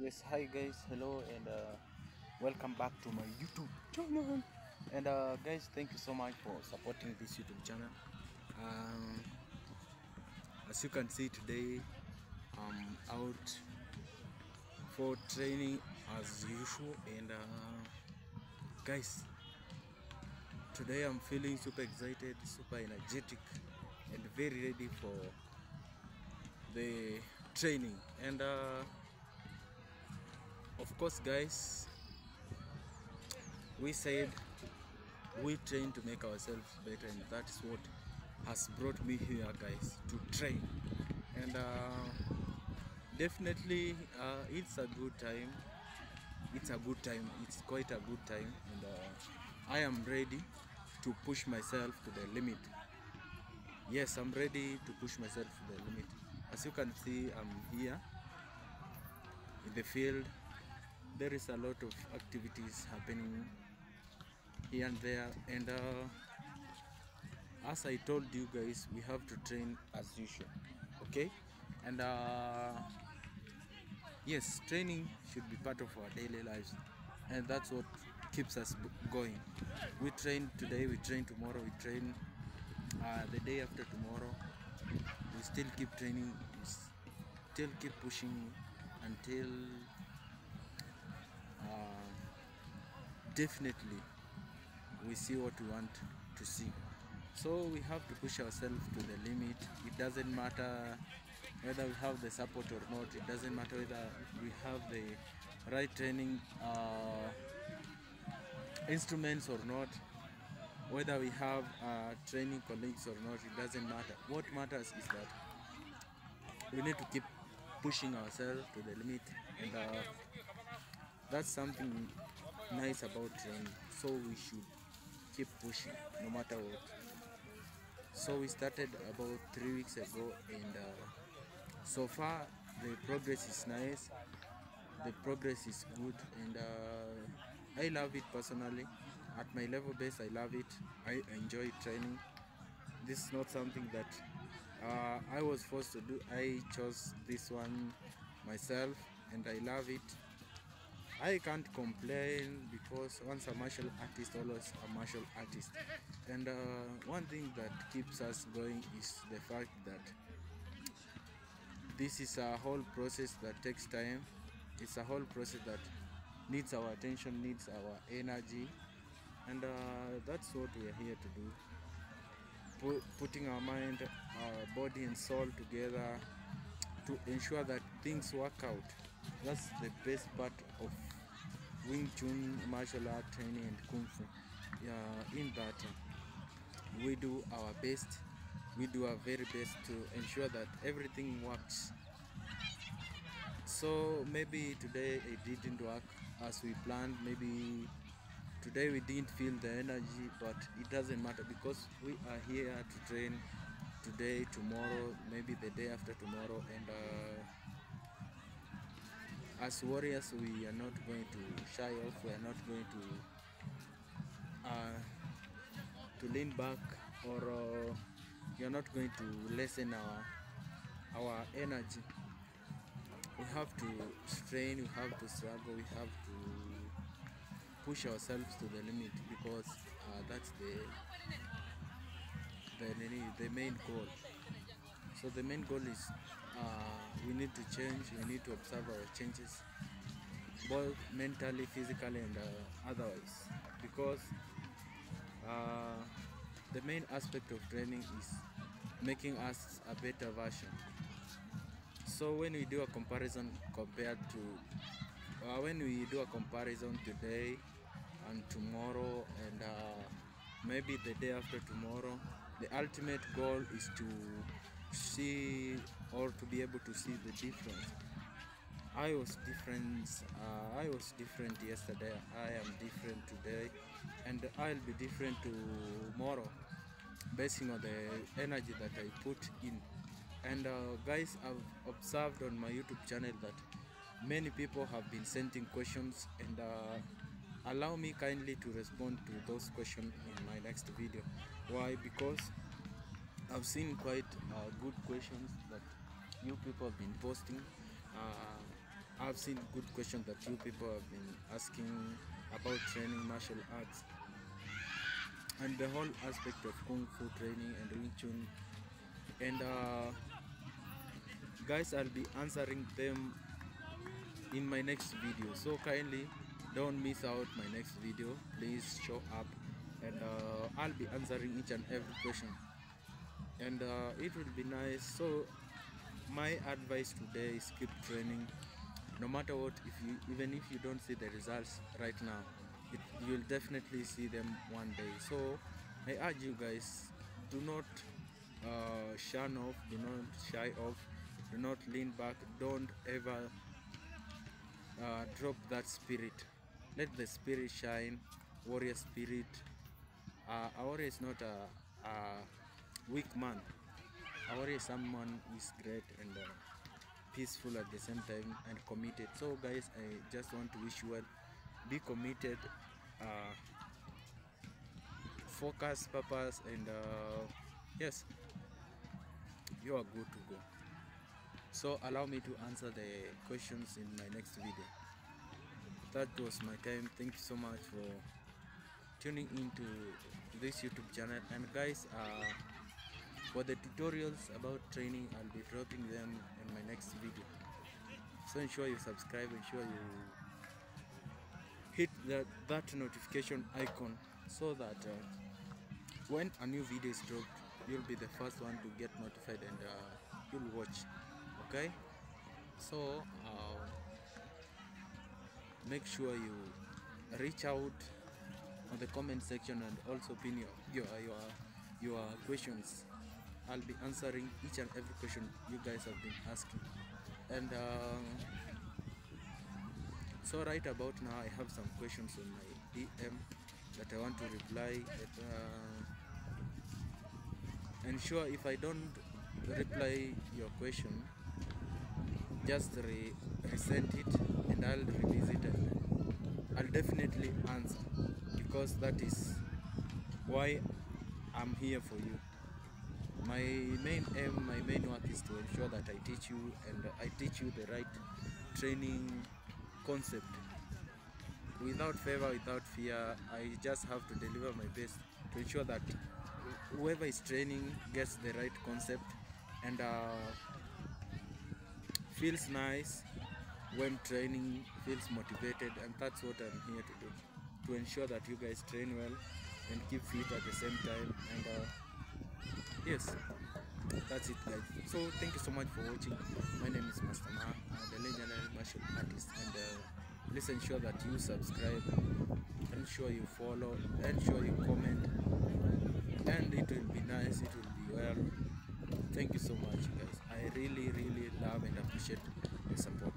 yes hi guys hello and uh, welcome back to my youtube channel. And uh, guys thank you so much for supporting this youtube channel. Um, as you can see today i'm out for training as usual and uh, guys today i'm feeling super excited super energetic and very ready for the training. And uh, course guys we said we train to make ourselves better and that is what has brought me here guys to train. And uh, definitely uh, it's a good time. It's a good time. It's quite a good time. And uh, i am ready to push myself to the limit. Yes i'm ready to push myself to the limit. As you can see i'm here in the field there is a lot of activities happening here and there and uh, as i told you guys we have to train as usual okay? And uh, yes training should be part of our daily lives and that's what keeps us going. We train today we train tomorrow we train uh, the day after tomorrow. We still keep training we still keep pushing until uh, definitely we see what we want to see. So we have to push ourselves to the limit. It doesn't matter whether we have the support or not. It doesn't matter whether we have the right training uh, instruments or not. Whether we have uh, training colleagues or not it doesn't matter. What matters is that we need to keep pushing ourselves to the limit. And uh, that's something nice about training so we should keep pushing no matter what. So we started about three weeks ago and uh, so far the progress is nice. The progress is good and uh, i love it personally. At my level base i love it. I enjoy training. This is not something that uh, i was forced to do. I chose this one myself and i love it I can't complain because once a martial artist, always a martial artist. And uh, one thing that keeps us going is the fact that this is a whole process that takes time. It's a whole process that needs our attention, needs our energy, and uh, that's what we are here to do. Pu- putting our mind, our body, and soul together to ensure that things work out. That's the best part of Wing Chun martial art training and Kung Fu. Yeah, in that uh, we do our best, we do our very best to ensure that everything works. So maybe today it didn't work as we planned. Maybe today we didn't feel the energy, but it doesn't matter because we are here to train today, tomorrow, maybe the day after tomorrow, and. Uh, as warriors we are not going to shy off we are not going to uh, to lean back or uh, we are not going to lessen our our energy. We have to strain we have to struggle we have to push ourselves to the limit because uh, that's the the, the main goal. So the main goal is uh, we need to change, we need to observe our changes, both mentally, physically, and uh, otherwise. Because uh, the main aspect of training is making us a better version. So when we do a comparison compared to, uh, when we do a comparison today and tomorrow and uh, maybe the day after tomorrow, the ultimate goal is to see or to be able to see the difference. I was different. Uh, I was different yesterday. I am different today, and I'll be different tomorrow, basing on the energy that I put in. And uh, guys, I've observed on my YouTube channel that many people have been sending questions, and uh, allow me kindly to respond to those questions in my next video. Why? Because I've seen quite uh, good questions that you people have been posting. Uh, I've seen good questions that you people have been asking about training martial arts and the whole aspect of kung fu training and Wing Chun. And uh, guys, I'll be answering them in my next video. So kindly don't miss out my next video. Please show up, and uh, I'll be answering each and every question. And uh, it will be nice. So my advice today is keep training. No matter what if you even if you don't see the results right now it, you'll definitely see them one day. So i urge you guys do not uh, shun off do not shy off do not lean back don't ever uh, drop that spirit. Let the spirit shine warrior spirit. Uh, is not a, a weak man is someone is great and uh, peaceful at the same time and committed. So guys i just want to wish you well be committed uh, focus purpose and uh, yes you are good to go. So allow me to answer the questions in my next video. That was my time. Thank you so much for tuning into this youtube channel. And guys uh, for the tutorials about training i'll be dropping them in my next video. So ensure you subscribe ensure you hit that, that notification icon so that uh, when a new video is dropped you'll be the first one to get notified and uh, you'll watch okay? So uh, make sure you reach out on the comment section and also pin your your your, your questions I'll be answering each and every question you guys have been asking. And uh, so right about now, I have some questions on my DM that I want to reply. Uh, ensure if I don't reply your question, just re resend it and I'll release it and I'll definitely answer because that is why I'm here for you my main aim my main work is to ensure that i teach you and i teach you the right training concept. Without favor without fear i just have to deliver my best to ensure that whoever is training gets the right concept and uh, feels nice when training feels motivated and that's what i'm here to do. To ensure that you guys train well and keep fit at the same time and uh, yes. That's it guys. So thank you so much for watching. My name is master ma uh, the legendary martial artist and uh, please ensure that you subscribe ensure you follow ensure you comment and it will be nice it will be well. Thank you so much guys. I really really love and appreciate your support